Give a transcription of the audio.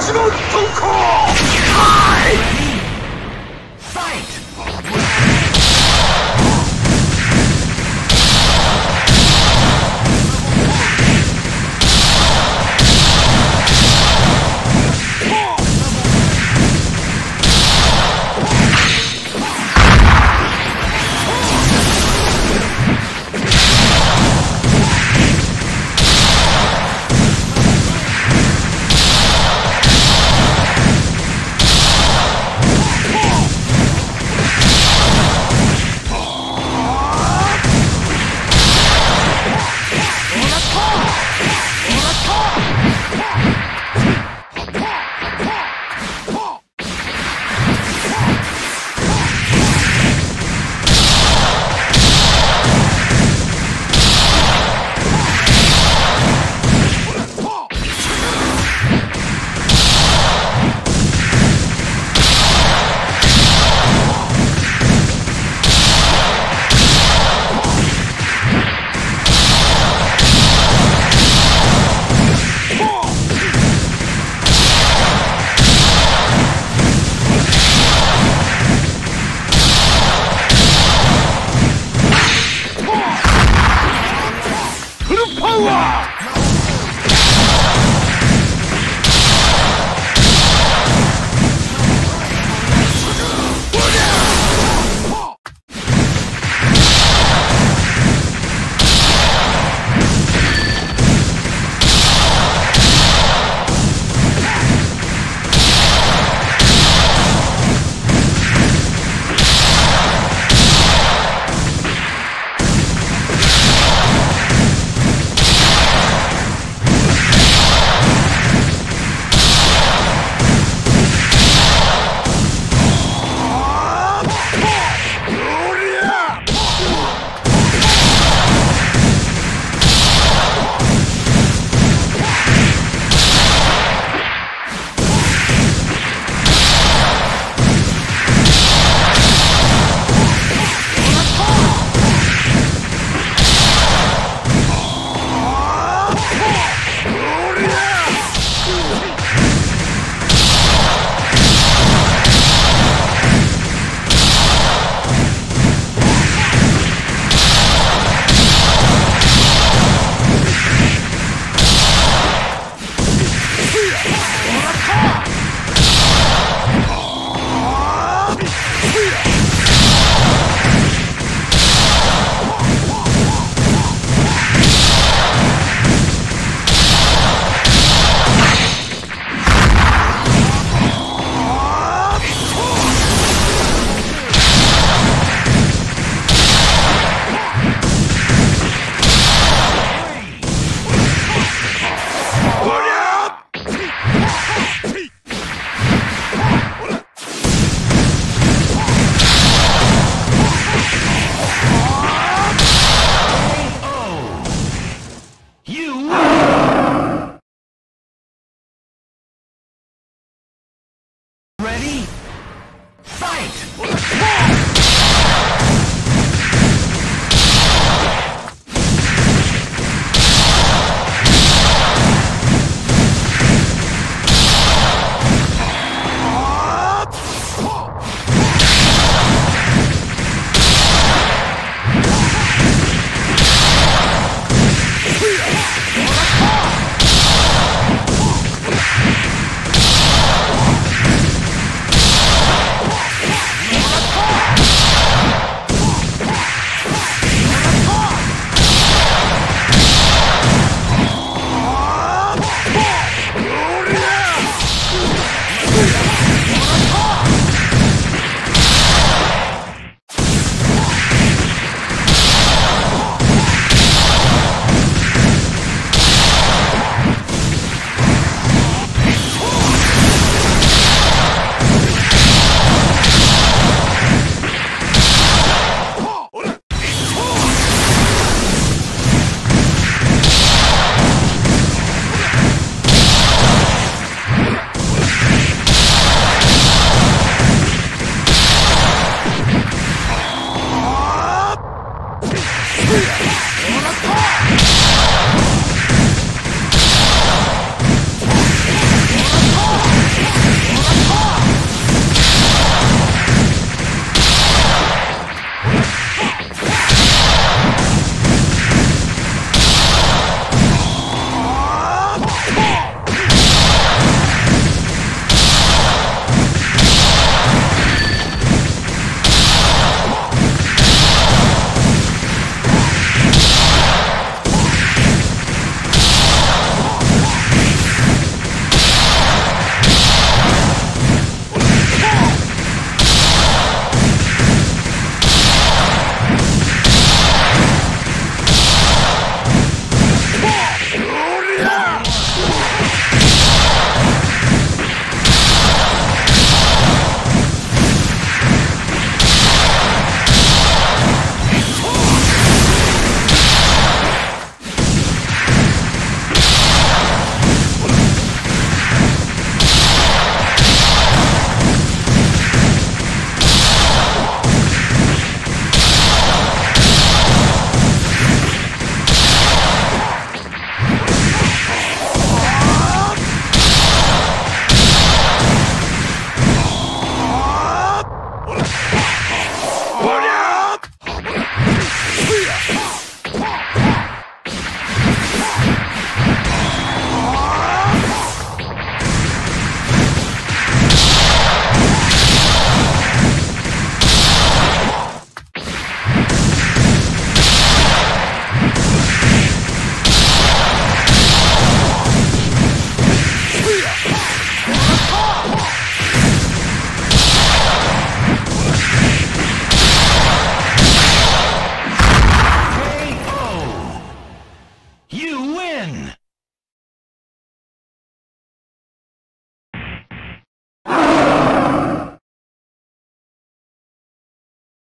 ちのどこ Fight! Yeah.